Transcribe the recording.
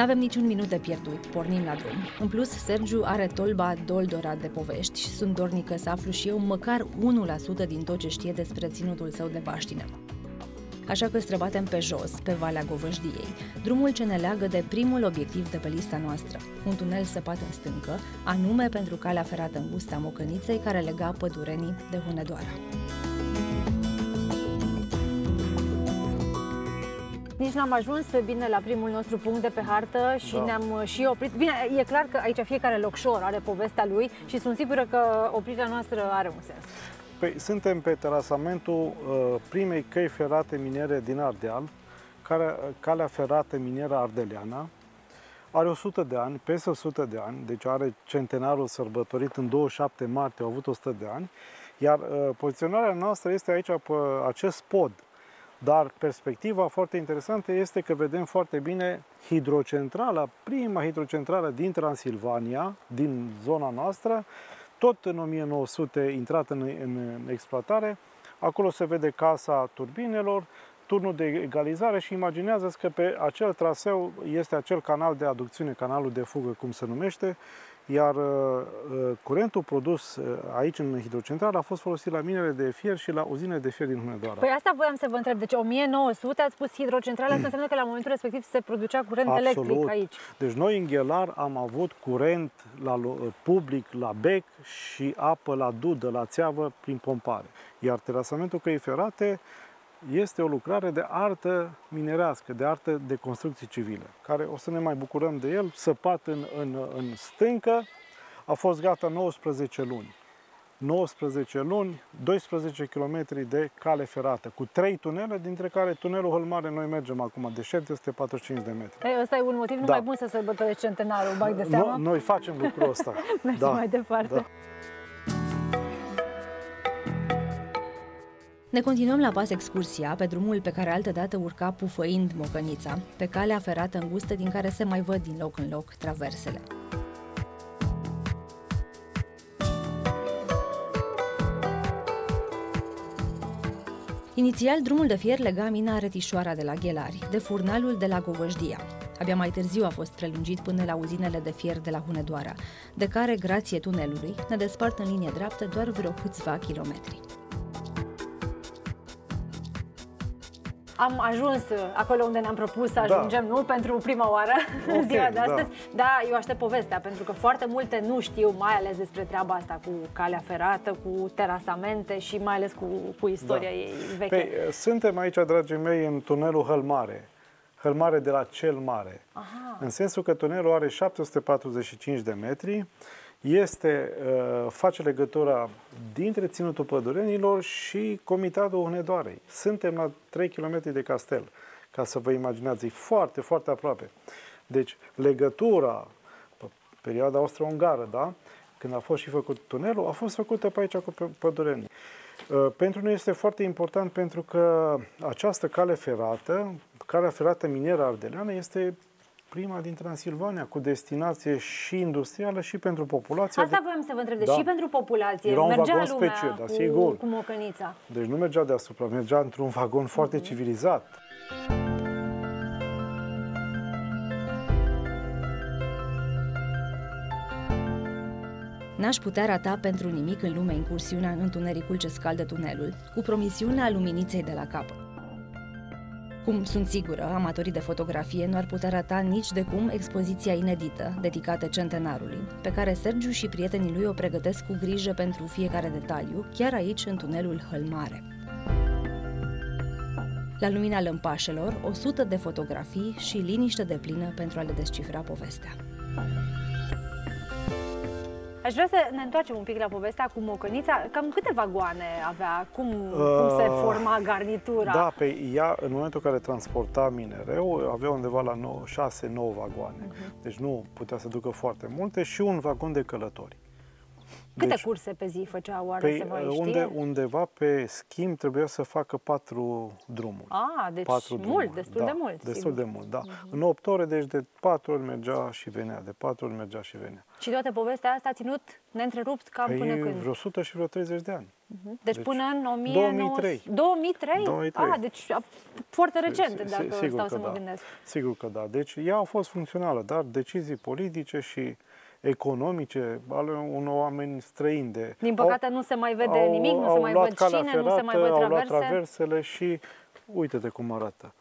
N-avem niciun minut de pierdut, pornim la drum. În plus, Sergiu are tolba doldorat de povești și sunt dornică să aflu și eu măcar 1% din tot ce știe despre ținutul său de baștină. Așa că străbatem pe jos, pe Valea Govăjdiei, drumul ce ne leagă de primul obiectiv de pe lista noastră, un tunel săpat în stâncă, anume pentru calea ferată îngustă a Mocăniței care lega pădurenii de Hunedoara. Nici n-am ajuns bine la primul nostru punct de pe hartă și da. ne-am uh, și oprit. Bine, e clar că aici fiecare locșor are povestea lui și sunt sigură că oprirea noastră are un sens. Păi, suntem pe terasamentul uh, primei căi ferate miniere din Ardeal, care, uh, calea ferată minieră ardeleana. Are 100 de ani, peste 100 de ani, deci are centenarul sărbătorit în 27 martie, au avut 100 de ani, iar uh, poziționarea noastră este aici pe acest pod, dar perspectiva foarte interesantă este că vedem foarte bine hidrocentrala, prima hidrocentrală din Transilvania, din zona noastră, tot în 1900 intrat în, în, în exploatare. Acolo se vede casa turbinelor, turnul de egalizare și imaginează că pe acel traseu este acel canal de aducțiune, canalul de fugă, cum se numește, iar uh, uh, curentul produs uh, aici în hidrocentrală a fost folosit la minele de fier și la uzine de fier din Hunedoara. Păi asta voiam să vă întreb. Deci 1900 ați spus hidrocentrală, asta înseamnă că la momentul respectiv se producea curent Absolut. electric aici. Deci noi în Ghelar am avut curent la public, la bec și apă la dudă, la țeavă, prin pompare. Iar terasamentul căi ferate este o lucrare de artă minerească, de artă de construcții civile, care o să ne mai bucurăm de el, săpat în, în, în stâncă, a fost gata 19 luni. 19 luni, 12 km de cale ferată, cu trei tunele, dintre care tunelul Hălmare noi mergem acum de 745 de metri. Ei, ăsta e un motiv da. numai bun să sărbătorești centenarul, bag de seama? No, noi facem lucrul ăsta. Mergem da. mai departe. Da. Ne continuăm la pas excursia pe drumul pe care altădată urca pufăind Mocănița, pe calea ferată îngustă din care se mai văd din loc în loc traversele. Inițial, drumul de fier lega mina Retișoara de la Ghelari, de furnalul de la Govăjdia. Abia mai târziu a fost prelungit până la uzinele de fier de la Hunedoara, de care, grație tunelului, ne despart în linie dreaptă doar vreo câțiva kilometri. Am ajuns acolo unde ne-am propus să da. ajungem, da. nu? Pentru prima oară okay, în ziua de da. astăzi. Da. da, eu aștept povestea, pentru că foarte multe nu știu, mai ales despre treaba asta cu calea ferată, cu terasamente și mai ales cu, cu istoria da. ei veche. Păi, suntem aici, dragii mei, în tunelul Hălmare. Hălmare de la cel mare. Aha. În sensul că tunelul are 745 de metri, este, uh, face legătura dintre Ținutul Pădurenilor și Comitatul Hunedoarei. Suntem la 3 km de castel, ca să vă imaginați, e foarte, foarte aproape. Deci, legătura, pe perioada austro-ungară, da? când a fost și făcut tunelul, a fost făcută pe aici cu pădurenii. Uh, pentru noi este foarte important pentru că această cale ferată, calea ferată minieră ardeleană, este prima din Transilvania, cu destinație și industrială și pentru populație. Asta voiam să vă întreb, da. și pentru populație. Era un mergea vagon lumea special, da, cu, sigur. cu mocănița. Deci nu mergea deasupra, mergea într-un vagon foarte uh-huh. civilizat. N-aș putea rata pentru nimic în lume incursiunea în întunericul ce scaldă tunelul, cu promisiunea luminiței de la capăt. Cum sunt sigură, amatorii de fotografie nu ar putea rata nici de cum expoziția inedită, dedicată centenarului, pe care Sergiu și prietenii lui o pregătesc cu grijă pentru fiecare detaliu, chiar aici, în tunelul Hălmare. La lumina lămpașelor, 100 de fotografii și liniște de plină pentru a le descifra povestea. Aș vrea să ne întoarcem un pic la povestea cu Mocănița. Cam câte vagoane avea? Cum, uh, cum se forma garnitura? Da, pe ea, în momentul în care transporta minereu, avea undeva la 6-9 vagoane. Uh-huh. Deci nu putea să ducă foarte multe și un vagon de călători. Câte deci, curse pe zi făcea oare pe, să mai unde, Undeva pe schimb trebuia să facă patru drumuri. Ah, deci patru mult, drumuri. destul da, de mult. Destul sigur. de mult, da. Uh-huh. În 8 ore, deci de patru ori mergea și venea, de patru ori mergea și venea. Și toată povestea asta a ținut neîntrerupt cam păi până când? vreo 100 și vreo 30 de ani. Uh-huh. Deci, deci până în 2003. 2003? 2003. Ah, deci foarte recent, dacă sigur stau să mă da. gândesc. Sigur că da. Deci ea a fost funcțională, dar decizii politice și economice ale unor oameni străini. De, Din păcate au, nu se mai vede au, nimic, nu se mai văd cine, ferată, nu se mai văd traverse. Au luat traversele și uite-te cum arată.